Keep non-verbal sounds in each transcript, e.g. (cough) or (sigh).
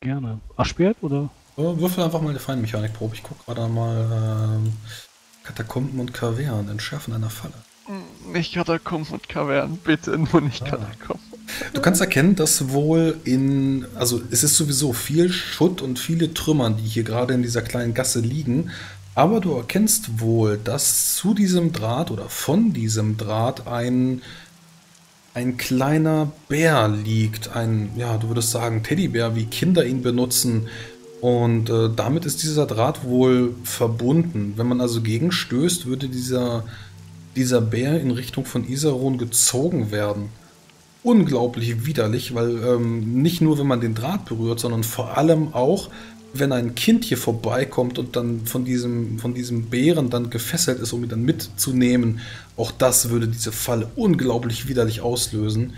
Gerne. Aschbert oder? Würfel einfach mal eine Feinmechanikprobe. Ich gucke gerade mal ähm, Katakomben und Kavernen, Entschärfen einer Falle. Nicht Katakomben und Kavernen, bitte nur nicht ah. Katakomben. Du kannst erkennen, dass wohl in, also es ist sowieso viel Schutt und viele Trümmern, die hier gerade in dieser kleinen Gasse liegen. Aber du erkennst wohl, dass zu diesem Draht oder von diesem Draht ein, ein kleiner Bär liegt. Ein, ja, du würdest sagen, Teddybär, wie Kinder ihn benutzen. Und äh, damit ist dieser Draht wohl verbunden. Wenn man also gegenstößt, würde dieser, dieser Bär in Richtung von Isaron gezogen werden unglaublich widerlich, weil ähm, nicht nur, wenn man den Draht berührt, sondern vor allem auch, wenn ein Kind hier vorbeikommt und dann von diesem, von diesem Bären dann gefesselt ist, um ihn dann mitzunehmen, auch das würde diese Falle unglaublich widerlich auslösen.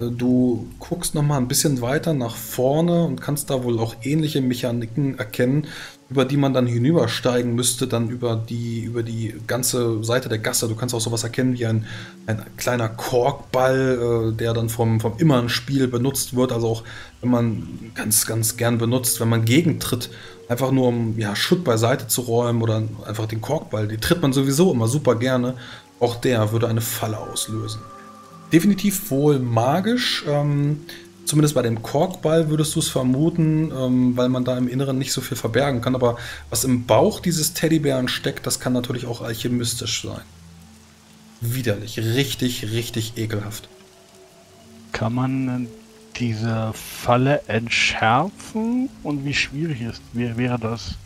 Äh, du guckst noch mal ein bisschen weiter nach vorne und kannst da wohl auch ähnliche Mechaniken erkennen, über die man dann hinübersteigen müsste, dann über die, über die ganze Seite der Gasse. Du kannst auch sowas erkennen wie ein, ein kleiner Korkball, äh, der dann vom, vom Immern-Spiel benutzt wird. Also auch, wenn man ganz, ganz gern benutzt, wenn man gegentritt, einfach nur um ja, Schutt beiseite zu räumen oder einfach den Korkball, die tritt man sowieso immer super gerne. Auch der würde eine Falle auslösen. Definitiv wohl magisch. Ähm, Zumindest bei dem Korkball würdest du es vermuten, ähm, weil man da im Inneren nicht so viel verbergen kann. Aber was im Bauch dieses Teddybären steckt, das kann natürlich auch alchemistisch sein. Widerlich, richtig, richtig ekelhaft. Kann man diese Falle entschärfen und wie schwierig ist, wäre das?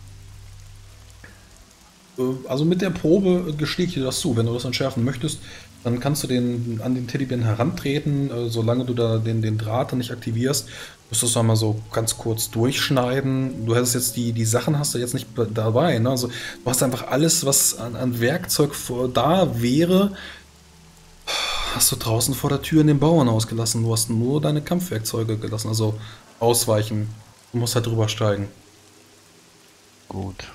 Äh, also mit der Probe gestehe ich dir das zu. Wenn du das entschärfen möchtest, dann kannst du den, an den Teddybären herantreten, äh, solange du da den, den Draht nicht aktivierst, musst du es einmal so ganz kurz durchschneiden. Du hast jetzt die, die Sachen hast du jetzt nicht dabei. Ne? Also du hast einfach alles, was an, an Werkzeug da wäre, hast du draußen vor der Tür in den Bauern ausgelassen. Du hast nur deine Kampfwerkzeuge gelassen, also ausweichen. Du musst halt drüber steigen. Gut.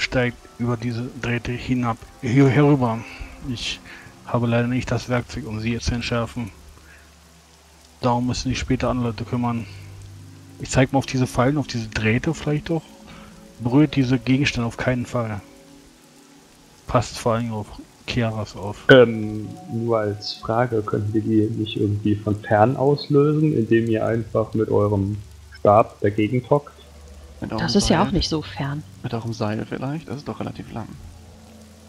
Steigt über diese Drähte hinab, hier herüber. Ich habe leider nicht das Werkzeug, um sie jetzt zu entschärfen. Darum müssen sich später andere Leute kümmern. Ich zeige mal auf diese Fallen, auf diese Drähte vielleicht doch. Berührt diese Gegenstände auf keinen Fall. Passt vor allem auf Kiaras auf. Ähm, nur als Frage, könnten wir die nicht irgendwie von fern auslösen, indem ihr einfach mit eurem Stab dagegen tockt? Das ist Seil. ja auch nicht so fern. Mit eurem Seil vielleicht? Das ist doch relativ lang.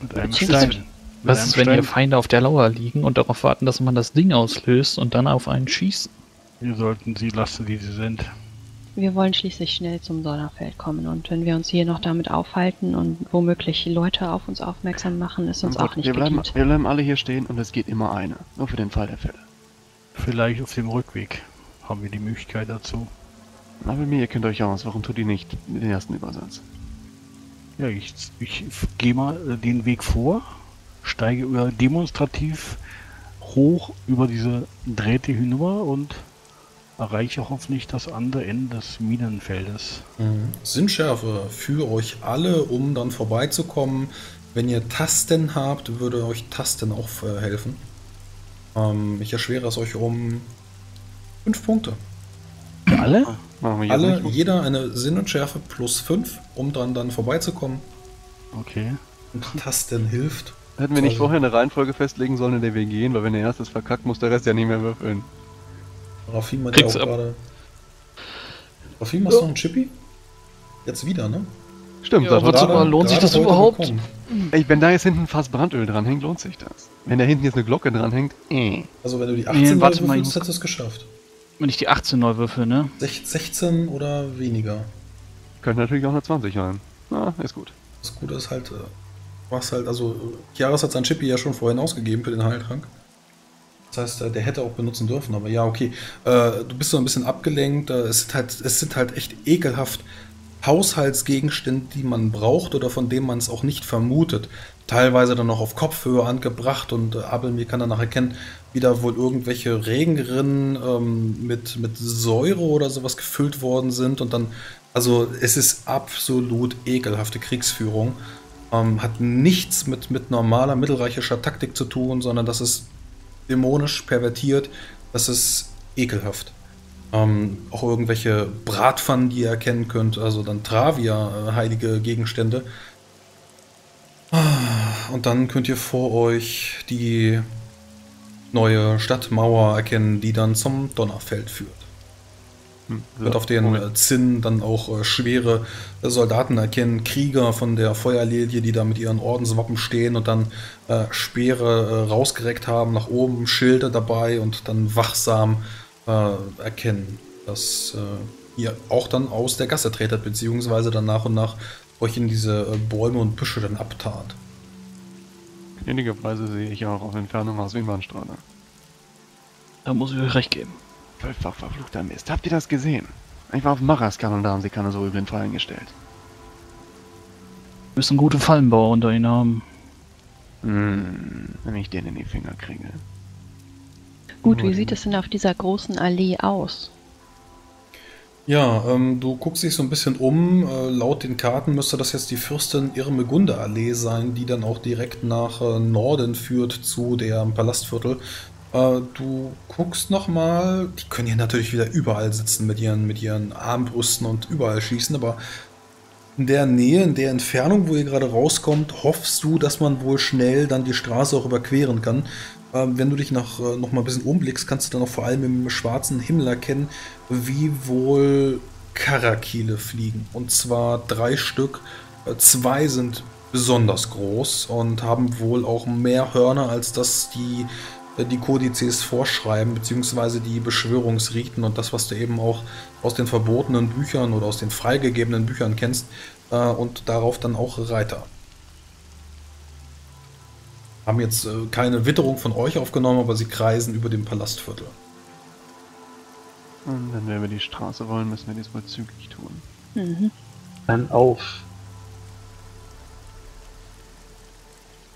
Mit einem Stein. Was ist, wenn hier Feinde auf der Lauer liegen und darauf warten, dass man das Ding auslöst und dann auf einen schießt? Wir sollten sie lassen, wie sie sind. Wir wollen schließlich schnell zum Donnerfeld kommen und wenn wir uns hier noch damit aufhalten und womöglich Leute auf uns aufmerksam machen, ist uns auch nicht wir bleiben, wir bleiben alle hier stehen und es geht immer eine. Nur für den Fall der Fälle. Vielleicht auf dem Rückweg haben wir die Möglichkeit dazu. Aber mir, ihr kennt euch aus. Warum tut ihr nicht den ersten Übersatz? Ja, ich, ich gehe mal den Weg vor steige über demonstrativ hoch über diese Drähte hinüber und erreiche hoffentlich das andere Ende des Minenfeldes. Mhm. Sinnschärfe für euch alle, um dann vorbeizukommen. Wenn ihr Tasten habt, würde euch Tasten auch äh, helfen. Ähm, ich erschwere es euch um 5 Punkte. Für alle? Alle, jeder eine Sinn und Schärfe plus 5, um dann, dann vorbeizukommen. Okay. Und Tasten hilft. Hätten wir nicht vorher eine Reihenfolge festlegen sollen, in der wir gehen, weil wenn der erste verkackt, muss der Rest ja nicht mehr würfeln. Rafim hat ja auch gerade. Rafim, hast du noch einen Chippy? Jetzt wieder, ne? Stimmt, ja, wozu gerade, lohnt sich das überhaupt? Ey, wenn da jetzt hinten fast Brandöl dranhängt, lohnt sich das. Wenn da hinten jetzt eine Glocke dranhängt, äh. Also wenn du die 18 nee, warte mal, hättest du es geschafft. Wenn ich die 18 neu würfel, ne? 16 oder weniger. Könnte natürlich auch eine 20 sein. Na, ist gut. Das Gute ist halt, äh, machst halt, also Chiaras hat sein Chippy ja schon vorhin ausgegeben für den Heiltrank. Das heißt, äh, der hätte auch benutzen dürfen, aber ja, okay. Äh, du bist so ein bisschen abgelenkt. Äh, es sind halt, es sind halt echt ekelhaft Haushaltsgegenstände, die man braucht oder von denen man es auch nicht vermutet. Teilweise dann noch auf Kopfhöhe angebracht und Abel mir kann danach erkennen, wie da wohl irgendwelche Regenrinnen ähm, mit, mit Säure oder sowas gefüllt worden sind und dann, also es ist absolut ekelhafte Kriegsführung. Ähm, hat nichts mit, mit normaler mittelreichischer Taktik zu tun, sondern das ist dämonisch pervertiert. Das ist ekelhaft. Ähm, auch irgendwelche Bratpfannen, die ihr erkennen könnt, also dann Travia, äh, heilige Gegenstände. Und dann könnt ihr vor euch die neue Stadtmauer erkennen, die dann zum Donnerfeld führt. Hm, Wird auf den Moment. äh, Zinnen dann auch äh, schwere äh, Soldaten erkennen, Krieger von der Feuerlilie, die da mit ihren Ordenswappen stehen und dann äh, Speere rausgereckt haben, nach oben, Schilde dabei und dann wachsam erkennen, dass ihr auch dann aus der Gasse tretet, beziehungsweise dann nach und nach euch in diese äh, Bäume und Büsche dann abtat. Gnädigerweise sehe ich auch auf Entfernung aus Wimbernstraße. Da muss ich euch recht geben. Zwölffach verfluchter Mist. Habt ihr das gesehen? Ich war auf Maraskan und da haben sie keine so üblen Fallen gestellt. Müssen gute Fallenbauer unter ihnen haben. Hm, wenn ich den in die Finger kriege. Gut, wie sieht es denn auf dieser großen Allee aus? Ja, ähm, du guckst dich so ein bisschen um. Äh, laut den Karten müsste das jetzt die Fürstin Irmegunde Allee sein, die dann auch direkt nach äh, Norden führt zu der Palastviertel. Äh, du guckst nochmal. Die können hier natürlich wieder überall sitzen mit ihren, mit ihren Armbrüsten und überall schießen, aber in der Nähe, in der Entfernung, wo ihr gerade rauskommt, hoffst du, dass man wohl schnell dann die Straße auch überqueren kann. Ähm, wenn du dich noch, äh, noch mal ein bisschen umblickst, kannst du dann auch vor allem im schwarzen Himmel erkennen, wie wohl Karakile fliegen. Und zwar drei Stück. Äh, Zwei sind besonders groß und haben wohl auch mehr Hörner, als das die, äh, die Kodizes vorschreiben, beziehungsweise die Beschwörungsriten und das, was du eben auch aus den verbotenen Büchern oder aus den freigegebenen Büchern kennst. Und darauf dann auch Reiter. Haben jetzt äh, keine Witterung von euch aufgenommen, aber sie kreisen über dem Palastviertel. Und wenn wir über die Straße wollen, müssen wir dies wohl zügig tun. Mhm. Dann auf.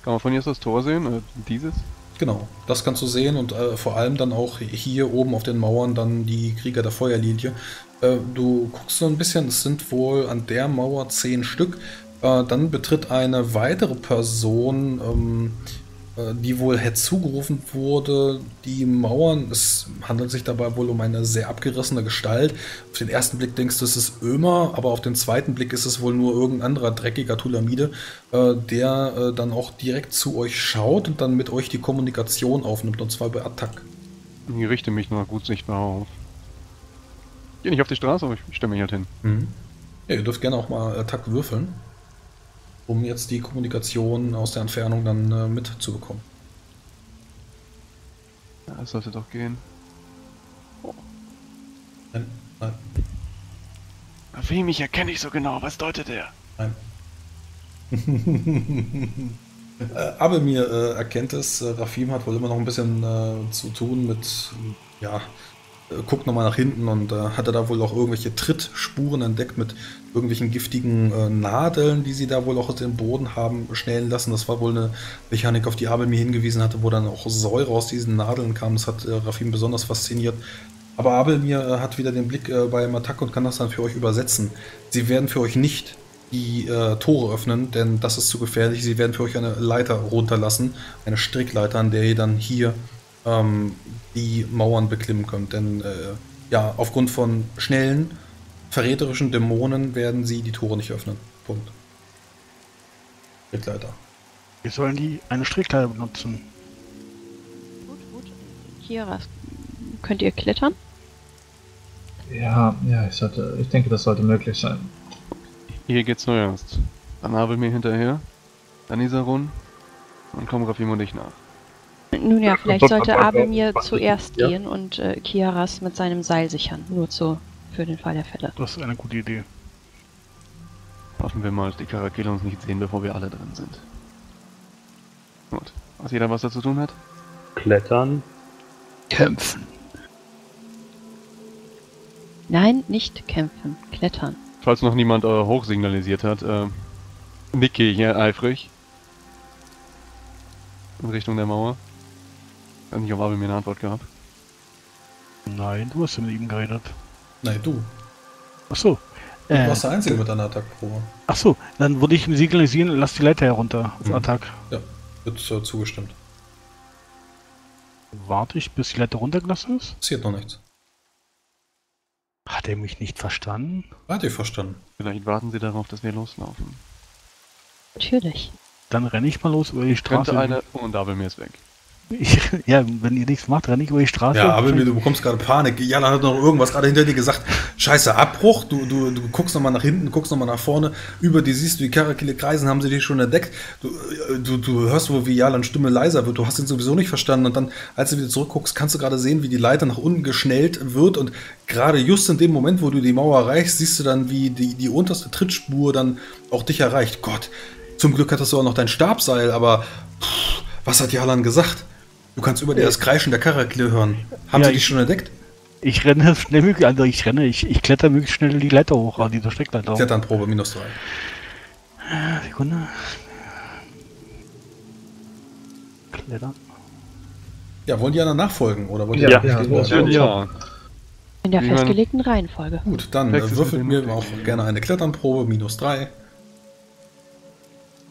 Kann man von hier aus das Tor sehen? Äh, dieses? Genau, das kannst du sehen und äh, vor allem dann auch hier oben auf den Mauern dann die Krieger der Feuerlilie. Äh, du guckst so ein bisschen, es sind wohl an der Mauer zehn Stück. Äh, dann betritt eine weitere Person, ähm, äh, die wohl herzugerufen wurde, die Mauern. Es handelt sich dabei wohl um eine sehr abgerissene Gestalt. Auf den ersten Blick denkst du, es ist Ömer, aber auf den zweiten Blick ist es wohl nur irgendein anderer dreckiger Tulamide, äh, der äh, dann auch direkt zu euch schaut und dann mit euch die Kommunikation aufnimmt, und zwar bei Attack. Ich richte mich nur gut sichtbar auf. Geh nicht auf die Straße, aber ich stelle mich halt hin. Ja, ihr dürft gerne auch mal Attack würfeln, um jetzt die Kommunikation aus der Entfernung dann äh, mitzubekommen. Ja, das sollte doch gehen. Nein, nein, Auf wen mich erkenne ich so genau? Was deutet er? nein. (laughs) äh, Abelmir äh, erkennt es, äh, Rafim hat wohl immer noch ein bisschen äh, zu tun mit, ja, guckt nochmal nach hinten und äh, hatte da wohl auch irgendwelche Trittspuren entdeckt mit irgendwelchen giftigen äh, Nadeln, die sie da wohl auch aus dem Boden haben schnellen lassen. Das war wohl eine Mechanik, auf die Abel mir hingewiesen hatte, wo dann auch Säure aus diesen Nadeln kam. Das hat äh, Rafim besonders fasziniert. Aber Abel mir äh, hat wieder den Blick äh, beim Attack und kann das dann für euch übersetzen. Sie werden für euch nicht die äh, Tore öffnen, denn das ist zu gefährlich. Sie werden für euch eine Leiter runterlassen, eine Strickleiter, an der ihr dann hier ähm, die Mauern beklimmen könnt. Denn äh, ja, aufgrund von schnellen, verräterischen Dämonen werden sie die Tore nicht öffnen. Punkt. Strickleiter. Wir sollen die eine Strickleiter benutzen. Gut, gut. Kieras, könnt ihr klettern? Ja, ja, ich, sollte, ich denke, das sollte möglich sein. Hier geht's zuerst. Dann Abel mir hinterher. Dann Isarun. Und kommen Rafim und ich nach. Nun ja, vielleicht sollte Abelmir Ja. zuerst gehen und äh, Kiaras mit seinem Seil sichern. Nur zu, für den Fall der Fälle. Das ist eine gute Idee. Hoffen wir mal, dass die Charaktere uns nicht sehen, bevor wir alle drin sind. Gut. Was jeder was dazu tun hat? Klettern. Kämpfen. Nein, nicht kämpfen, klettern. Falls noch niemand äh, hochsignalisiert hat, äh, nicke ich hier eifrig. In Richtung der Mauer. Ich weiß nicht, ob Abel mir eine Antwort gehabt. Nein, du hast ja mit ihm geredet. Nein, du. Ach so. Du Äh, warst der Einzige mit einer Attackprobe. ach so, dann würde ich ihm signalisieren, lass die Leiter herunter auf Mhm. Attack. Ja, wird äh, zugestimmt. Warte ich, bis die Leiter runtergelassen ist. Passiert noch nichts. Hat er mich nicht verstanden? Hat ihr verstanden? Vielleicht warten sie darauf, dass wir loslaufen. Natürlich. Dann renne ich mal los über die Straße. Könnte eine... Oh, und Abelmir ist weg. Ich, ja, wenn ihr nichts macht, renne ich über die Straße. Ja, aber du bekommst gerade Panik. Jana hat noch irgendwas gerade hinter dir gesagt. Scheiße, Abbruch. Du, du, du guckst nochmal nach hinten, guckst nochmal nach vorne. Über die siehst du die Karakille kreisen, haben sie dich schon entdeckt. Du, äh, du, du hörst wohl, wie Jalans Stimme leiser wird. Du hast ihn sowieso nicht verstanden. Und dann, als du wieder zurückguckst, kannst du gerade sehen, wie die Leiter nach unten geschnellt wird. Und gerade just in dem Moment, wo du die Mauer erreichst, siehst du dann, wie die, die unterste Trittspur dann auch dich erreicht. Gott, zum Glück hattest du auch noch dein Stabseil, aber pff, was hat Jalan gesagt? Du kannst über dir das Kreischen der Karakille hören. Haben Ja, sie dich ich- schon entdeckt? Ich renne (laughs) schnell möglich, also ich renne, ich, ich kletter möglichst schnell die Leiter hoch, also diese Steckleiter hoch. Kletternprobe minus 3. Sekunde. Klettern. Ja, wollen die anderen nachfolgen? Oder wollt Ja, ihr ja, los? ja. Ja. In der festgelegten Reihenfolge. Gut, dann äh, würfelt mir auch gerne eine Kletternprobe, minus 3.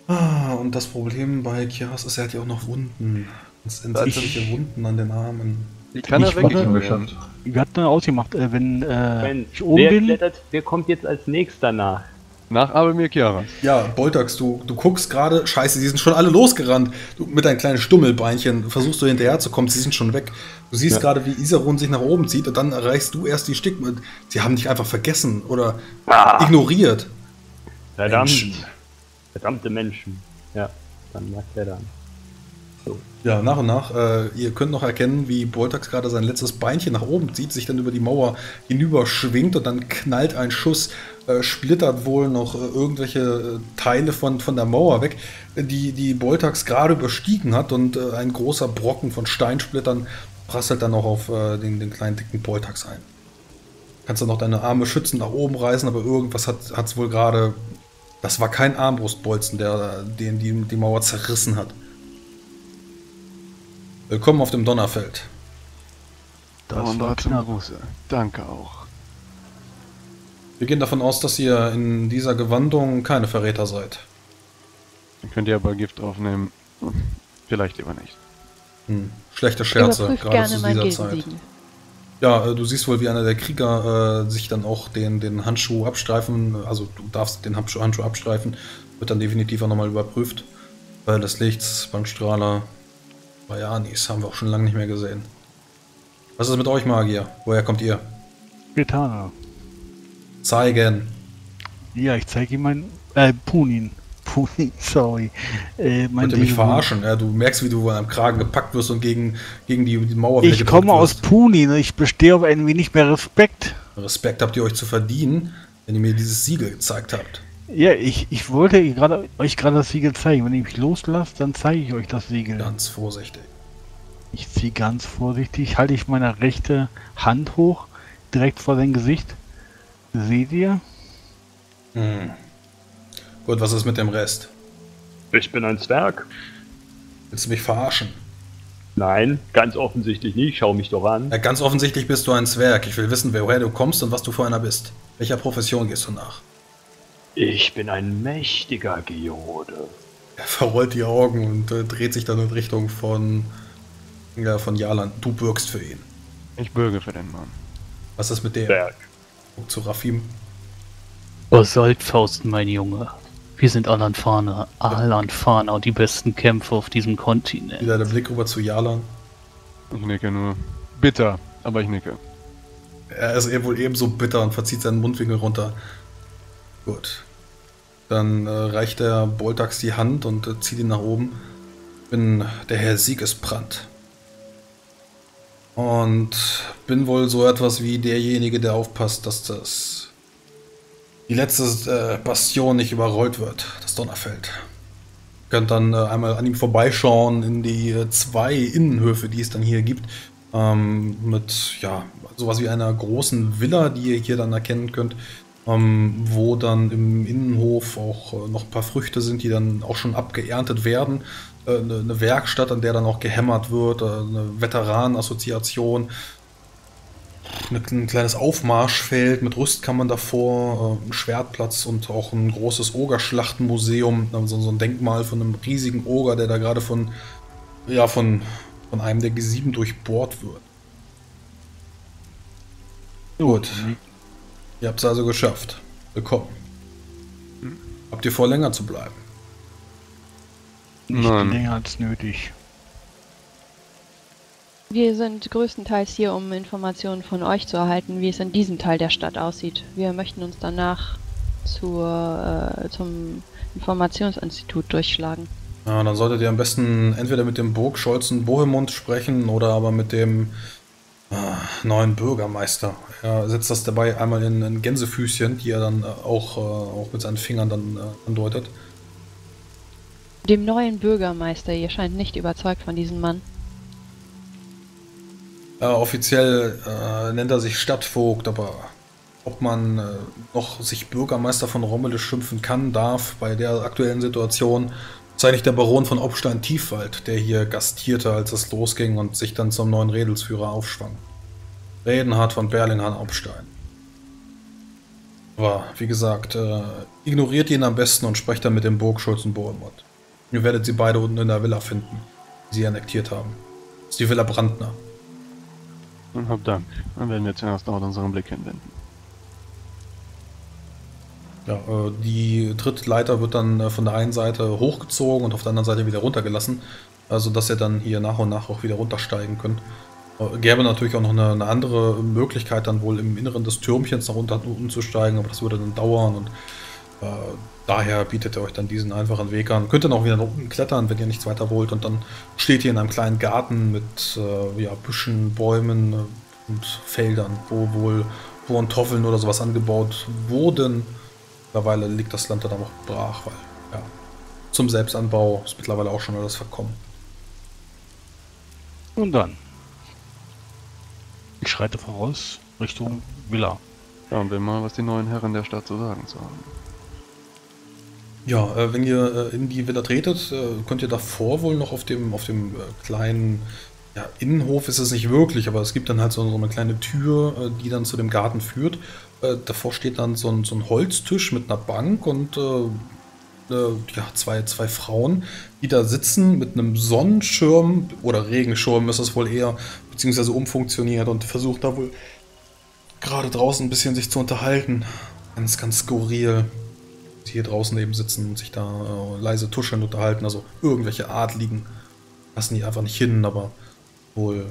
Ah, und das Problem bei Kiras ist, er hat ja auch noch Wunden. Ganz entsetzliche Wunden an den Armen. Die kann er Ich schon weggehen. geschafft. Wir hatten ausgemacht, äh, wenn äh, Wenn, ich oben wer bin. klettert, wer kommt jetzt als nächster nach? Nach Abelmir Chiara. Ja, Boltax, du, du guckst gerade, scheiße, die sind schon alle losgerannt. Du, mit deinen kleinen Stummelbeinchen versuchst du hinterherzukommen, sie sind schon weg. Du siehst Ja. gerade, wie Isarun sich nach oben zieht und dann erreichst du erst die Stick. Sie haben dich einfach vergessen oder ignoriert. Verdammt. Menschen. Verdammte Menschen. Ja, dann mag der dann. Ja, nach und nach. Äh, ihr könnt noch erkennen, wie Boltax gerade sein letztes Beinchen nach oben zieht, sich dann über die Mauer hinüber schwingt und dann knallt ein Schuss, äh, splittert wohl noch äh, irgendwelche äh, Teile von, von der Mauer weg, die, die Boltax gerade überstiegen hat und äh, ein großer Brocken von Steinsplittern prasselt dann auch auf äh, den, den kleinen dicken Boltax ein. Kannst du noch deine Arme schützend nach oben reißen, aber irgendwas hat es wohl gerade. Das war kein Armbrustbolzen, der den die, die Mauer zerrissen hat. Willkommen auf dem Donnerfeld. Das war. Gruße. Danke auch. Wir gehen davon aus, dass ihr in dieser Gewandung keine Verräter seid. Dann könnt ihr aber Gift draufnehmen. Vielleicht lieber nicht. Hm. Schlechte Scherze, Überprüft gerade gerne zu dieser Zeit. Ja, äh, du siehst wohl, wie einer der Krieger äh, sich dann auch den, den Handschuh abstreifen, also du darfst den Handschuh, Handschuh abstreifen, wird dann definitiv auch nochmal überprüft. Weil des Lichts, Bankstrahler, Bayanis haben wir auch schon lange nicht mehr gesehen. Was ist mit euch, Magier? Woher kommt ihr? Getan. Zeigen. Ja, ich zeige ihm mein. Äh, Punin. (laughs) Punin, sorry. Äh, mein Wollt ihr mich verarschen? Ja, du merkst, wie du am Kragen gepackt wirst und gegen, gegen die, die Mauer Ich komme aus. Punin. Ich bestehe auf ein wenig mehr Respekt. Respekt habt ihr euch zu verdienen, wenn ihr mir dieses Siegel gezeigt habt. Ja, ich, ich wollte gerade euch gerade das Siegel zeigen. Wenn ihr mich loslasst, dann zeige ich euch das Siegel. Ganz vorsichtig. Ich ziehe ganz vorsichtig, halte ich meine rechte Hand hoch, direkt vor sein Gesicht. Seht ihr? Hm. Gut, was ist mit dem Rest? Ich bin ein Zwerg. Willst du mich verarschen? Nein, ganz offensichtlich nicht. Schau mich doch an. Ja, ganz offensichtlich bist du ein Zwerg. Ich will wissen, woher du kommst und was du für einer bist. Welcher Profession gehst du nach? Ich bin ein mächtiger Geode. Er verrollt die Augen und äh, dreht sich dann in Richtung von, ja, von Jalan. Du bürgst für ihn. Ich bürge für den Mann. Was ist mit dem? Zwerg. Guck zu Rafim. Basaltfaust, mein Junge. Wir sind Alanfana, Alanfana und die besten Kämpfer auf diesem Kontinent. Wieder der Blick rüber zu Jalan. Ich nicke nur. Bitter, aber ich nicke. Er ist eben wohl ebenso bitter und verzieht seinen Mundwinkel runter. Gut. Dann äh, reicht der Boltax die Hand und äh, zieht ihn nach oben. Bin der Herr Siegesbrand. Und bin wohl so etwas wie derjenige, der aufpasst, dass das die letzte äh, Bastion nicht überrollt wird, das Donnerfeld. Könnt dann äh, einmal an ihm vorbeischauen in die äh, zwei Innenhöfe, die es dann hier gibt. Ähm, mit ja, sowas wie einer großen Villa, die ihr hier dann erkennen könnt. Ähm, wo dann im Innenhof auch äh, noch ein paar Früchte sind, die dann auch schon abgeerntet werden. Äh, eine, eine Werkstatt, an der dann auch gehämmert wird, äh, eine Veteranenassoziation, eine, ein kleines Aufmarschfeld mit Rüstkammern davor, äh, ein Schwertplatz und auch ein großes Ogerschlachtenmuseum, also so ein Denkmal von einem riesigen Oger, der da gerade von, ja, von, von einem der G7 durchbohrt wird. Gut. Ihr habt es also geschafft. Willkommen. Habt ihr vor, länger zu bleiben? Nicht Nein. länger als nötig. Wir sind größtenteils hier, um Informationen von euch zu erhalten, wie es in diesem Teil der Stadt aussieht. Wir möchten uns danach zur, äh, zum Informationsinstitut durchschlagen. Ja, dann solltet ihr am besten entweder mit dem Burgscholzen Bohemund sprechen oder aber mit dem äh, neuen Bürgermeister. Er setzt das dabei einmal in ein Gänsefüßchen, die er dann äh, auch, äh, auch mit seinen Fingern dann äh, andeutet. Dem neuen Bürgermeister, ihr scheint nicht überzeugt von diesem Mann. Äh, offiziell nennt er sich Stadtvogt, aber ob man äh, noch sich Bürgermeister von Rommele schimpfen kann, darf bei der aktuellen Situation, ist eigentlich der Baron von Obstein-Tiefwald, der hier gastierte, als es losging und sich dann zum neuen Redelsführer aufschwang. Redenhard von Berlinghan-Obstein. Aber wie gesagt, äh, ignoriert ihn am besten und sprecht dann mit dem Burgschulzen Bohemund. Ihr werdet sie beide unten in der Villa finden, die sie annektiert haben. Das ist die Villa Brandner. Und hab Dank. Dann werden wir zuerst dort unseren Blick hinwenden. Ja, äh, die Trittleiter wird dann äh, von der einen Seite hochgezogen und auf der anderen Seite wieder runtergelassen, also dass ihr dann hier nach und nach auch wieder runtersteigen könnt. Äh, Gäbe natürlich auch noch eine, eine andere Möglichkeit, dann wohl im Inneren des Türmchens nach unten, zu steigen, aber das würde dann dauern und äh, daher bietet er euch dann diesen einfachen Weg an. Könnt dann auch wieder nach unten klettern, wenn ihr nichts weiter wollt und dann steht ihr in einem kleinen Garten mit äh, ja, Büschen, Bäumen und Feldern, wo wohl Toffeln oder sowas angebaut wurden. Mittlerweile liegt das Land dann aber auch brach, weil ja, zum Selbstanbau ist mittlerweile auch schon alles verkommen. Und dann. Ich schreite voraus Richtung Villa. Schauen wir mal, was die neuen Herren der Stadt zu sagen zu haben. Ja, äh, wenn ihr äh, in die Villa tretet, äh, könnt ihr davor wohl noch auf dem, auf dem äh, kleinen ja, Innenhof ist es nicht wirklich, aber es gibt dann halt so, eine kleine Tür, äh, die dann zu dem Garten führt. Äh, davor steht dann so ein, so ein Holztisch mit einer Bank und äh, äh, ja, zwei, zwei Frauen, die da sitzen mit einem Sonnenschirm oder Regenschirm ist es wohl eher, beziehungsweise umfunktioniert und versucht da wohl gerade draußen ein bisschen sich zu unterhalten. Ganz, ganz skurril. Die hier draußen eben sitzen und sich da leise tuscheln unterhalten, also irgendwelche Adligen. Lassen die einfach nicht hin, aber wohl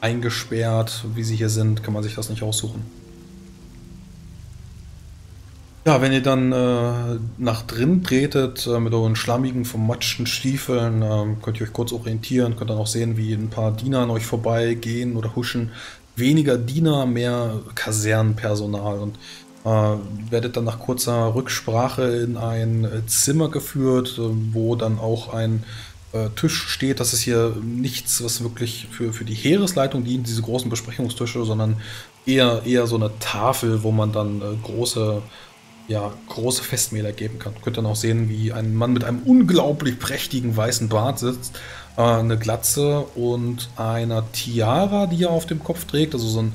eingesperrt, wie sie hier sind, kann man sich das nicht aussuchen. Ja, wenn ihr dann äh, nach drin tretet äh, mit euren schlammigen, vermatschten Stiefeln, ähm, könnt ihr euch kurz orientieren, könnt dann auch sehen, wie ein paar Diener an euch vorbeigehen oder huschen. Weniger Diener, mehr Kasernenpersonal und äh, werdet dann nach kurzer Rücksprache in ein äh, Zimmer geführt, äh, wo dann auch ein äh, Tisch steht. Das ist hier nichts, was wirklich für, für die Heeresleitung dient, diese großen Besprechungstische, sondern eher, eher so eine Tafel, wo man dann äh, große, ja, große Festmäler geben kann. Könnt dann auch sehen, wie ein Mann mit einem unglaublich prächtigen weißen Bart sitzt, äh, eine Glatze und einer Tiara, die er auf dem Kopf trägt, also so ein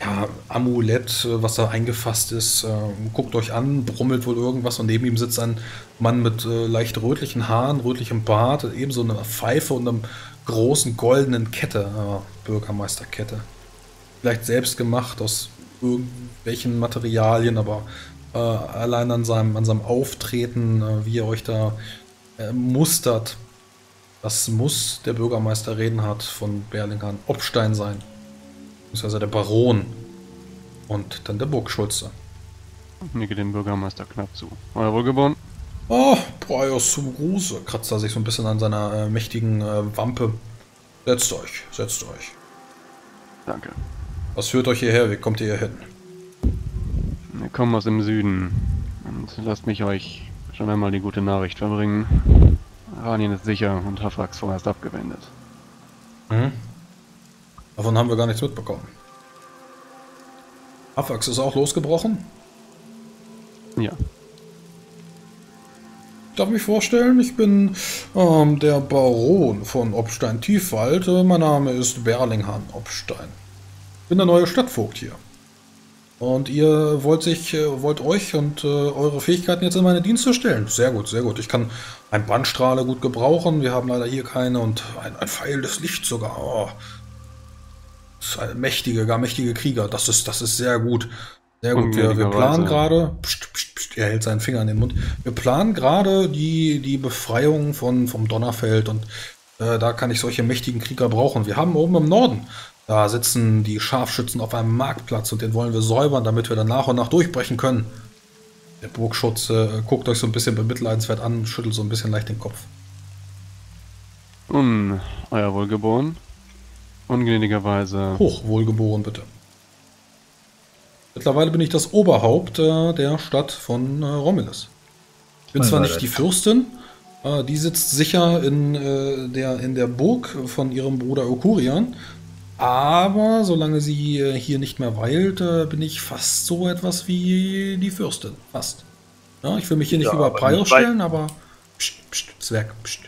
ja, Amulett, äh, was da eingefasst ist. Äh, guckt euch an, brummelt wohl irgendwas und neben ihm sitzt ein Mann mit äh, leicht rötlichen Haaren, rötlichem Bart, ebenso eine Pfeife und einem großen goldenen Kette, äh, Bürgermeisterkette. Vielleicht selbst gemacht aus irgendwelchen Materialien, aber äh, allein an seinem, an seinem Auftreten, äh, wie er euch da mustert, das muss der Bürgermeister Redenhard von Berlinghan Obstein sein. Beziehungsweise der Baron. Und dann der Burgschulze. Nicke dem Bürgermeister knapp zu. Euer Wohlgeboren? Oh, Brios zum Gruße. Kratzt er sich so ein bisschen an seiner äh, mächtigen äh, Wampe. Setzt euch, setzt euch. Danke. Was führt euch hierher? Wie kommt ihr hier hin? Wir kommen aus dem Süden. Und lasst mich euch schon einmal die gute Nachricht verbringen. Ranien ist sicher und Hafrax vorerst abgewendet. Mhm. Davon haben wir gar nichts mitbekommen. Afax ist auch losgebrochen? Ja, Darf mich vorstellen, ich bin ähm, der Baron von Obstein-Tiefwald. Äh, Mein Name ist Berlinghan Obstein. Bin der neue Stadtvogt hier. Und ihr wollt sich, äh, wollt euch und äh, eure Fähigkeiten jetzt in meine Dienste stellen. Sehr gut, sehr gut. Ich kann einen Bandstrahler gut gebrauchen. Wir haben leider hier keine und ein, ein Pfeil des Lichts sogar. Oh. Mächtige, gar mächtige Krieger. Das ist, das ist sehr gut. Sehr gut, wir, wir planen gerade, er hält seinen Finger in den Mund, wir planen gerade die, die Befreiung von, vom Donnerfeld und äh, da kann ich solche mächtigen Krieger brauchen. Wir haben oben im Norden, da sitzen die Scharfschützen auf einem Marktplatz und den wollen wir säubern, damit wir dann nach und nach durchbrechen können. Der Burgschutz äh, guckt euch so ein bisschen bemitleidenswert an, schüttelt so ein bisschen leicht den Kopf. Nun, euer Wohlgeboren. Ungnädigerweise. Hoch, wohlgeboren bitte. Mittlerweile bin ich das Oberhaupt äh, der Stadt von äh, Romulus. Ich bin Mein zwar nicht die Fürstin, äh, die sitzt sicher in, äh, der, in der Burg von ihrem Bruder Okurian, aber solange sie äh, hier nicht mehr weilt, äh, bin ich fast so etwas wie die Fürstin. Fast. Ja, ich will mich hier nicht Ja, über Preis stellen, aber. Psst, psst, Zwerg, psst.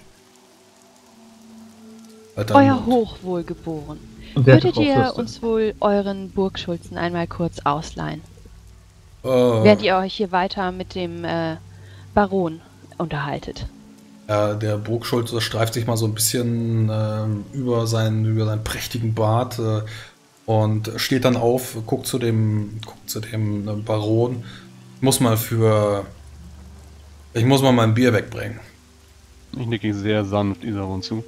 Euer. Hochwohlgeboren. Würdet ihr uns wohl euren Burgschulzen einmal kurz ausleihen? Äh, Während ihr euch hier weiter mit dem äh, Baron unterhaltet. Ja, der Burgschulze streift sich mal so ein bisschen ähm, über, seinen, über seinen prächtigen Bart äh, und steht dann auf, guckt zu dem, guckt zu dem äh, Baron. Ich muss mal für. Ich muss mal mein Bier wegbringen. Ich nicke sehr sanft Isaron zu.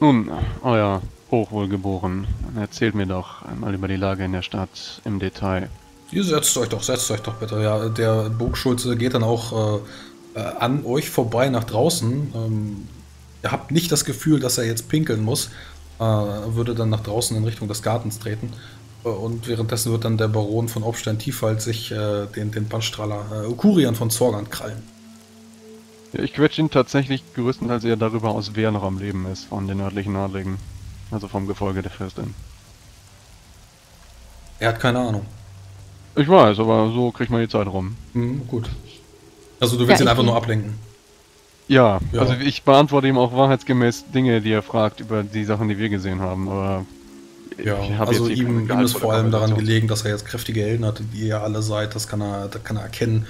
Nun, euer Hochwohlgeboren, erzählt mir doch einmal über die Lage in der Stadt im Detail. Ihr setzt euch doch, setzt euch doch bitte. Ja, der Burgschulze geht dann auch äh, äh, an euch vorbei nach draußen. Ähm, ihr habt nicht das Gefühl, dass er jetzt pinkeln muss. Äh, würde dann nach draußen in Richtung des Gartens treten. Äh, Und währenddessen wird dann der Baron von Obstein Tiefwald sich äh, den, den Bandstrahler Kurian von Zorgan krallen. Ja, ich quetsche ihn tatsächlich größtenteils eher darüber aus, wer noch am Leben ist von den nördlichen Adligen. Also vom Gefolge der Fürstin. Er hat keine Ahnung. Ich weiß, aber so kriegt man die Zeit rum. Hm, gut. Also du willst Ja, ihn ich einfach nur ablenken. Ja, Ja. also ich beantworte ihm auch wahrheitsgemäß Dinge, die er fragt über die Sachen, die wir gesehen haben, aber Ja, ich habe also ihm, ihm ist vor allem daran gelegen, dass er jetzt kräftige Helden hatte, die ihr alle seid. Das kann er, das kann er erkennen.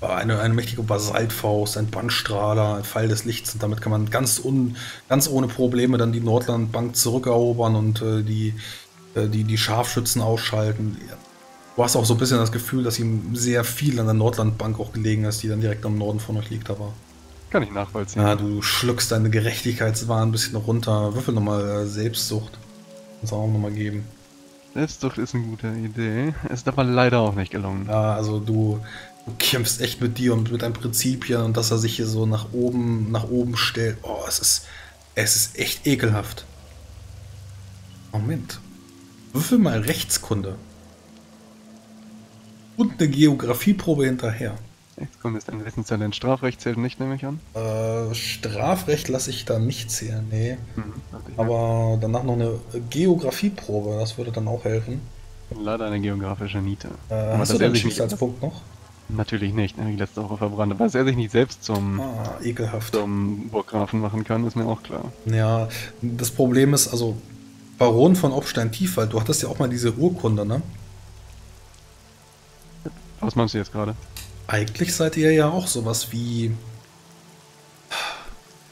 Eine, eine mächtige Basaltfaust, ein Bandstrahler, ein Pfeil des Lichts. Und damit kann man ganz, un, ganz ohne Probleme dann die Nordlandbank zurückerobern und äh, die, äh, die, die Scharfschützen ausschalten. Du hast auch so ein bisschen das Gefühl, dass ihm sehr viel an der Nordlandbank auch gelegen ist, die dann direkt am Norden von euch liegt. Aber Kann ich nachvollziehen. ja, du schluckst deine Gerechtigkeitswahn ein bisschen runter. Würfel nochmal äh, Selbstsucht. Kannst auch nochmal geben. Selbstsucht ist eine gute Idee. Ist aber leider auch nicht gelungen. Ja, also du, du kämpfst echt mit dir und mit deinen Prinzipien und dass er sich hier so nach oben, nach oben stellt. Oh, es ist, es ist echt ekelhaft. Moment. Würfel mal Rechtskunde. Und eine Geografieprobe hinterher. Rechtskunde ist ein Wissenstalent. Strafrecht zählt nicht, nehme ich an. Äh, Strafrecht lasse ich da nicht zählen, nee. Mir. Aber danach noch eine Geografieprobe, das würde dann auch helfen. Leider eine geografische Niete. Äh, hast du nicht- Schicksalspunkt noch? Natürlich nicht, ne, wie letzte Woche verbrannt. Aber dass er sich nicht selbst zum, Ah, ekelhaft. zum Burggrafen machen kann, ist mir auch klar. Ja, das Problem ist, also Baron von Obstein Tiefwald, du hattest ja auch mal diese Urkunde, ne? Was meinst du jetzt gerade? Eigentlich seid ihr ja auch sowas wie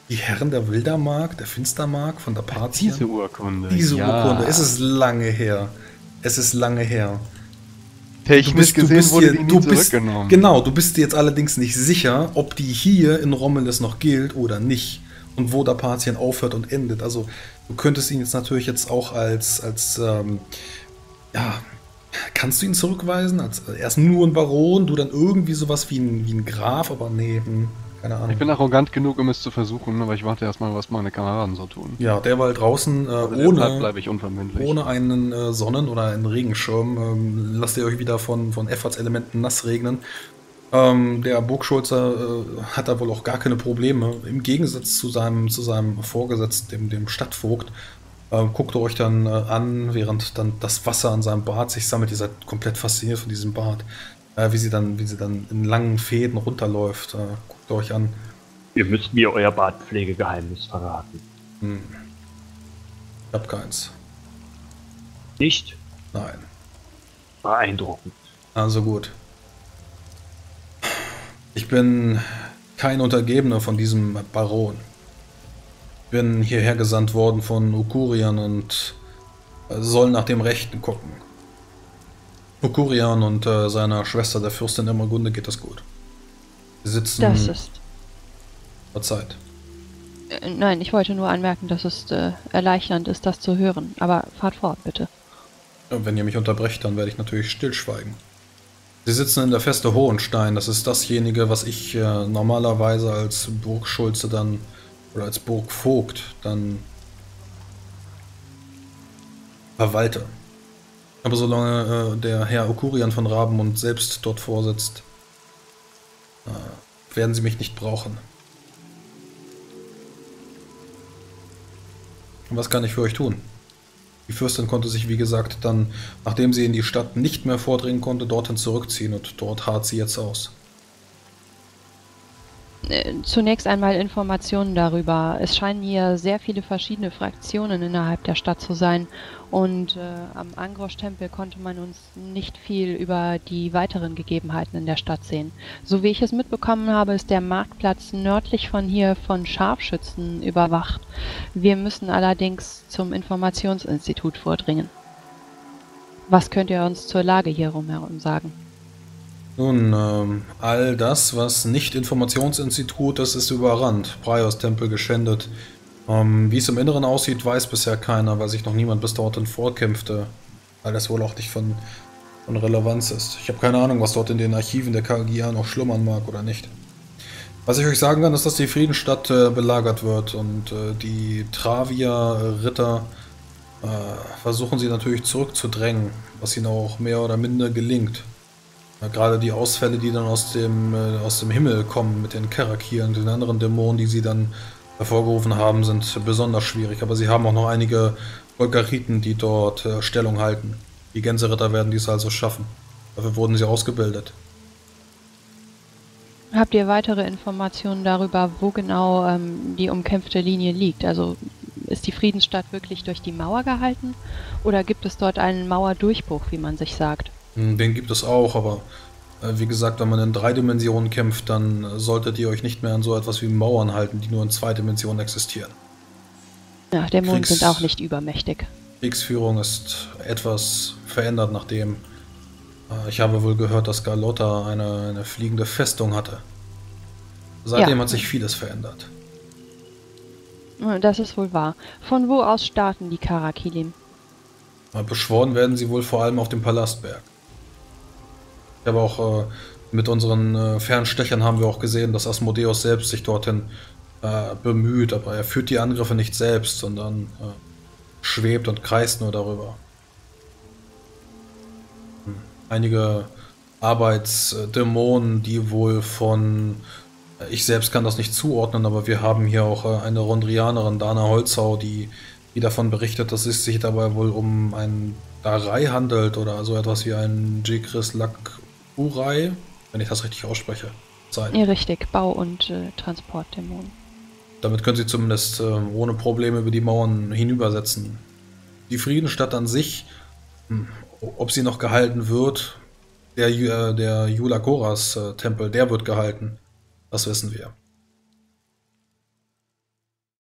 die Herren der Wildermark, der Finstermark von der Partie. Diese Urkunde. Diese ja. Urkunde, es ist lange her. Es ist lange her. Technisch gesehen wurde die nie du bist, zurückgenommen. genau, du bist dir jetzt allerdings nicht sicher, ob die hier in Romulus noch gilt oder nicht und wo der Patien aufhört und endet. Also du könntest ihn jetzt natürlich jetzt auch als, als ähm, ja, kannst du ihn zurückweisen? Als, er ist nur ein Baron, du dann irgendwie sowas wie ein, wie ein Graf, aber nee, hm, keine Ahnung. Ich bin arrogant genug, um es zu versuchen, aber ich warte erstmal, was meine Kameraden so tun. ja, derweil draußen äh, Also deshalb ohne, bleibe ich ohne einen äh, Sonnen- oder einen Regenschirm. Ähm, lasst ihr euch wieder von, von Efforts-Elementen nass regnen. Ähm, der Burgschulzer äh, hat da wohl auch gar keine Probleme. Im Gegensatz zu seinem, zu seinem Vorgesetzten, dem, dem Stadtvogt, äh, guckt er euch dann äh, an, während dann das Wasser an seinem Bart sich sammelt. Ihr seid komplett fasziniert von diesem Bart. Äh, wie sie dann, wie sie dann in langen Fäden runterläuft. Euch an. Ihr müsst mir euer Bartpflegegeheimnis verraten. Hm. Ich hab keins. Nicht? Nein. Beeindruckend. Also gut. Ich bin kein Untergebener von diesem Baron. Ich bin hierher gesandt worden von Ukurian und äh, soll nach dem Rechten gucken. Okurian und äh, seiner Schwester, der Fürstin Immergunde, geht das gut. Sie sitzen Das ist. Zeit. Äh, nein, ich wollte nur anmerken, dass es äh, erleichternd ist, das zu hören. Aber fahrt fort, bitte. Ja, Wenn ihr mich unterbrecht, dann werde ich natürlich stillschweigen. Sie sitzen in der Feste Hohenstein. Das ist dasjenige, was ich äh, normalerweise als Burgschulze dann oder als Burgvogt dann verwalte. Aber solange äh, der Herr Okurian von Rabenmund selbst dort vorsitzt, werden sie mich nicht brauchen. Und Was kann ich für euch tun? Die Fürstin konnte sich, wie gesagt, dann, nachdem sie in die Stadt nicht mehr vordringen konnte, dorthin zurückziehen und dort hart sie jetzt aus. Zunächst einmal Informationen darüber. Es scheinen hier sehr viele verschiedene Fraktionen innerhalb der Stadt zu sein und äh, am Angrosch-Tempel konnte man uns nicht viel über die weiteren Gegebenheiten in der Stadt sehen. So wie ich es mitbekommen habe, ist der Marktplatz nördlich von hier von Scharfschützen überwacht. Wir müssen allerdings zum Informationsinstitut vordringen. Was könnt ihr uns zur Lage hier rumherum sagen? Nun, ähm, all das, was nicht Informationsinstitut ist, ist überrannt. Priors Tempel geschändet. Ähm, wie es im Inneren aussieht, weiß bisher keiner, weil sich noch niemand bis dorthin vorkämpfte. Weil das wohl auch nicht von, von Relevanz ist. Ich habe keine Ahnung, was dort in den Archiven der KGA noch schlummern mag oder nicht. Was ich euch sagen kann, ist, dass die Friedensstadt äh, belagert wird und äh, die Travier-Ritter äh, versuchen sie natürlich zurückzudrängen, was ihnen auch mehr oder minder gelingt. Gerade die Ausfälle, die dann aus dem, äh, aus dem Himmel kommen mit den Karakir und den anderen Dämonen, die sie dann hervorgerufen haben, sind besonders schwierig. Aber sie haben auch noch einige Volkeriten, die dort äh, Stellung halten. Die Gänseritter werden dies also schaffen. Dafür wurden sie ausgebildet. Habt ihr weitere Informationen darüber, wo genau ähm, die umkämpfte Linie liegt? Also ist die Friedensstadt wirklich durch die Mauer gehalten oder gibt es dort einen Mauerdurchbruch, wie man sich sagt? Hm, Den gibt es auch, aber äh, wie gesagt, wenn man in drei Dimensionen kämpft, dann äh, solltet ihr euch nicht mehr an so etwas wie Mauern halten, die nur in zwei Dimensionen existieren. Ja, Dämonen Kriegs- sind auch nicht übermächtig. Kriegsführung ist etwas verändert, nachdem äh, ich habe wohl gehört, dass Galotta eine, eine fliegende Festung hatte. Seitdem Ja. hat sich vieles verändert. Das ist wohl wahr. Von wo aus starten die Karakilim? Beschworen werden sie wohl vor allem auf dem Palastberg. Ich habe auch äh, mit unseren äh, Fernstechern haben wir auch gesehen, dass Asmodeus selbst sich dorthin äh, bemüht, aber er führt die Angriffe nicht selbst, sondern äh, schwebt und kreist nur darüber. Hm. Einige Arbeitsdämonen, die wohl von äh, ich selbst kann das nicht zuordnen, aber wir haben hier auch äh, eine Rondrianerin, Dana Holzau, die, die davon berichtet, dass es sich dabei wohl um ein Darei handelt oder so etwas wie ein Jikris Lakurai, wenn ich das richtig ausspreche. Sein. Ja, richtig. Bau- und äh, Transportdämonen. Damit können sie zumindest äh, ohne Probleme über die Mauern hinübersetzen. Die Friedensstadt an sich, hm, ob sie noch gehalten wird, der, äh, der Julagoras äh, Tempel, der wird gehalten. Das wissen wir.